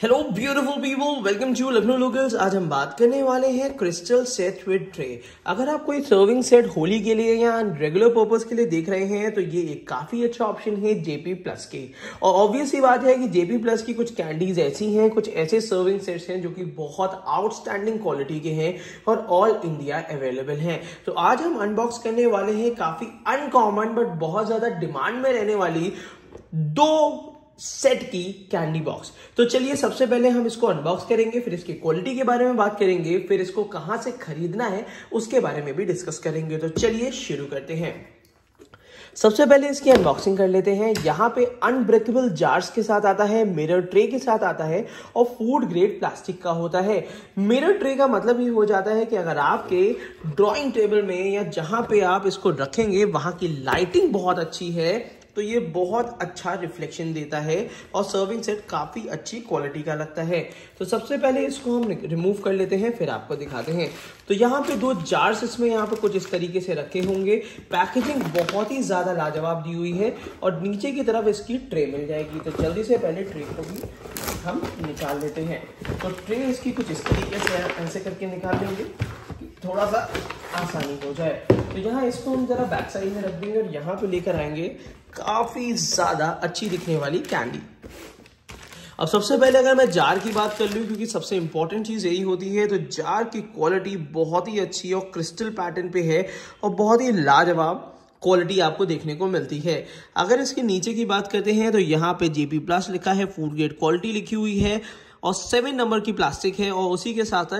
Hello beautiful people welcome to Lucknow locals आज हम बात करने वाले हैं क्रिस्टल सेट विद ट्रे अगर आप कोई सर्विंग सेट होली के लिए या रेगुलर पर्पस के लिए देख रहे हैं तो ये एक काफ़ी अच्छा ऑप्शन है जेपी प्लस के। और ऑब्वियस ही बात है कि जेपी प्लस की कुछ कैंडीज ऐसी हैं, कुछ ऐसे सर्विंग सेट्स हैं जो कि बहुत आउटस्टैंडिंग क्वालिटी के हैं और ऑल इंडिया अवेलेबल हैं। तो आज हम अनबॉक्स करने वाले हैं काफ़ी अनकॉमन बट बहुत ज़्यादा डिमांड में रहने वाली दो सेट की कैंडी बॉक्स तो चलिए सबसे पहले हम इसको अनबॉक्स करेंगे, फिर इसकी क्वालिटी के बारे में बात करेंगे, फिर इसको कहाँ से खरीदना है, उसके बारे में भी डिस्कस करेंगे। तो चलिए शुरू करते हैं। सबसे पहले इसकी अनबॉक्सिंग कर लेते हैं। यहाँ पे अनब्रेकेबल जार्स के साथ आता है मिरर ट्रे के साथ आता है और फ़ूड ग्रेड प्लास्टिक का होता है। मिरर ट्रे का मतलब ये हो जाता है कि अगर आपके ड्राइंग टेबल में या जहाँ पे आप इसको रखेंगे, वहाँ की लाइटिंग बहुत अच्छी है। तो ये बहुत अच्छा रिफ्लेक्शन देता है और सर्विंग सेट काफ़ी अच्छी क्वालिटी का लगता है। तो सबसे पहले इसको हम रिमूव कर लेते हैं, फिर आपको दिखाते हैं। तो यहाँ पे दो जार्स इसमें यहाँ पे कुछ इस तरीके से रखे होंगे। पैकेजिंग बहुत ही ज़्यादा लाजवाब दी हुई है और नीचे की तरफ़ इसकी ट्रे मिल जाएगी। तो जल्दी से पहले ट्रे को भी हम निकाल लेते हैं। तो ट्रे इसकी कुछ इस तरीके से ऐसे करके निकाल लेंगे थोड़ा सा आसानी हो जाए। तो यहाँ इसको हम जरा बैक साइड में रख देंगे और यहाँ पे लेकर आएँगे काफ़ी ज़्यादा अच्छी दिखने वाली कैंडी अब सबसे पहले अगर मैं जार की बात कर लूँ, क्योंकि सबसे इंपॉर्टेंट चीज़ यही होती है तो जार की क्वालिटी बहुत ही अच्छी और क्रिस्टल पैटर्न पे है और बहुत ही लाजवाब क्वालिटी आपको देखने को मिलती है। अगर इसके नीचे की बात करते हैं तो यहाँ पे जेपी प्लस लिखा है फ़ूड ग्रेड क्वालिटी लिखी हुई है और सेवन नंबर की प्लास्टिक है और उसी के साथ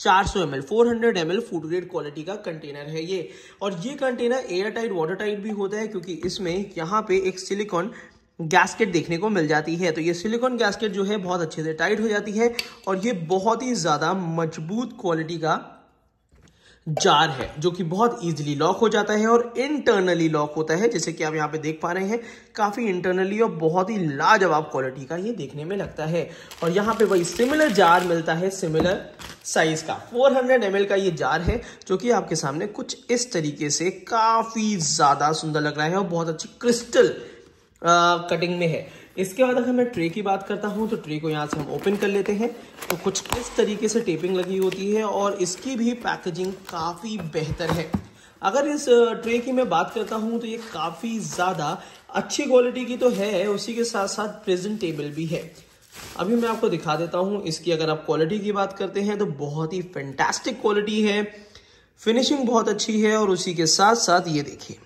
चार सौ M L four hundred M L food grade quality का कंटेनर है ये। और ये container air tight water tight भी होता है क्योंकि इसमें यहाँ पे एक सिलिकॉन गैसकेट देखने को मिल जाती है। तो ये सिलिकॉन गैसकेट जो है बहुत अच्छे से टाइट हो जाती है और ये बहुत ही ज़्यादा मज़बूत क्वालिटी का जार है, जो कि बहुत इजीली लॉक हो जाता है और इंटरनली लॉक होता है, जैसे कि आप यहाँ पे देख पा रहे हैं। काफ़ी इंटरनली और बहुत ही लाजवाब क्वालिटी का ये देखने में लगता है। और यहाँ पे वही सिमिलर जार मिलता है सिमिलर साइज़ का। 400 हंड्रेड का ये जार है, जो कि आपके सामने कुछ इस तरीके से काफ़ी ज़्यादा सुंदर लग रहा है और बहुत अच्छी क्रिस्टल कटिंग में है। इसके बाद अगर मैं ट्रे की बात करता हूँ तो ट्रे को यहाँ से हम ओपन कर लेते हैं। तो कुछ इस तरीके से टेपिंग लगी होती है और इसकी भी पैकेजिंग काफ़ी बेहतर है। अगर इस ट्रे की मैं बात करता हूँ तो ये काफ़ी ज़्यादा अच्छी क्वालिटी की तो है, उसी के साथ साथ प्रेजेंटेबल भी है। अभी मैं आपको दिखा देता हूँ, इसकी अगर आप क्वालिटी की बात करते हैं तो बहुत ही फैंटास्टिक क्वालिटी है। फिनिशिंग बहुत अच्छी है, और उसी के साथ साथ ये देखिए।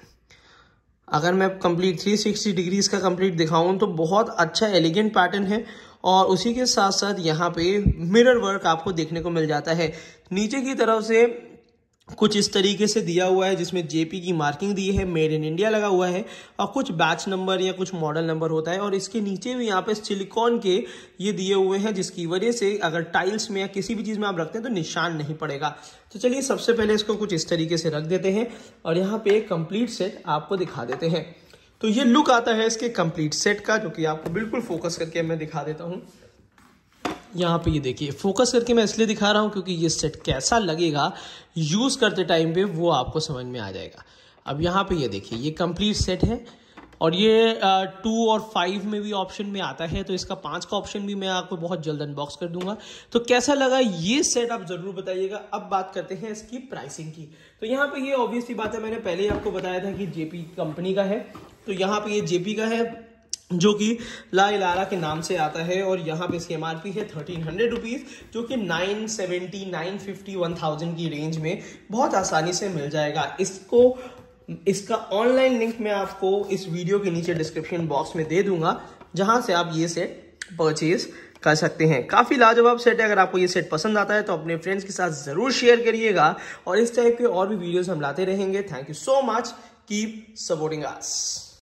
अगर मैं कंप्लीट 360 डिग्रीज का कंप्लीट दिखाऊँ तो बहुत अच्छा एलिगेंट पैटर्न है, और उसी के साथ साथ यहाँ पे मिरर वर्क आपको देखने को मिल जाता है। नीचे की तरफ़ से कुछ इस तरीके से दिया हुआ है, जिसमें जेपी की मार्किंग दी है मेड इन इंडिया लगा हुआ है, और कुछ बैच नंबर या कुछ मॉडल नंबर होता है, और इसके नीचे भी यहाँ पे सिलिकॉन के ये दिए हुए हैं, जिसकी वजह से अगर टाइल्स में या किसी भी चीज़ में आप रखते हैं तो निशान नहीं पड़ेगा। तो चलिए सबसे पहले इसको कुछ इस तरीके से रख देते हैं, और यहाँ पे एक कंप्लीट सेट आपको दिखा देते हैं। तो ये लुक आता है इसके कंप्लीट सेट का, जो कि आपको बिल्कुल फोकस करके मैं दिखा देता हूँ। यहाँ पे ये देखिए फोकस करके मैं इसलिए दिखा रहा हूँ क्योंकि ये सेट कैसा लगेगा यूज़ करते टाइम पे वो आपको समझ में आ जाएगा। अब यहाँ पे ये देखिए, ये कंप्लीट सेट है और ये टू और फाइव में भी ऑप्शन में आता है तो इसका पाँच का ऑप्शन भी मैं आपको बहुत जल्द अनबॉक्स कर दूँगा। तो कैसा लगा ये सेट आप ज़रूर बताइएगा। अब बात करते हैं इसकी प्राइसिंग की। तो यहाँ पे ये ऑब्वियसली बात है, मैंने पहले ही आपको बताया था कि जेपी कंपनी का है। तो यहाँ पे ये जेपी का है जो कि ला इलारा के नाम से आता है और यहाँ पे इसकी एमआरपी है थर्टीन हंड्रेड रुपीज़ जो कि nine seventy nine fifty one thousand की रेंज में बहुत आसानी से मिल जाएगा। इसको, इसका ऑनलाइन लिंक मैं आपको इस वीडियो के नीचे डिस्क्रिप्शन बॉक्स में दे दूँगा, जहाँ से आप ये सेट परचेज कर सकते हैं। काफ़ी लाजवाब सेट है। अगर आपको ये सेट पसंद आता है तो अपने फ्रेंड्स के साथ ज़रूर शेयर करिएगा और इस टाइप के और भी वीडियोज़ हम लाते रहेंगे। Thank you so much keep supporting us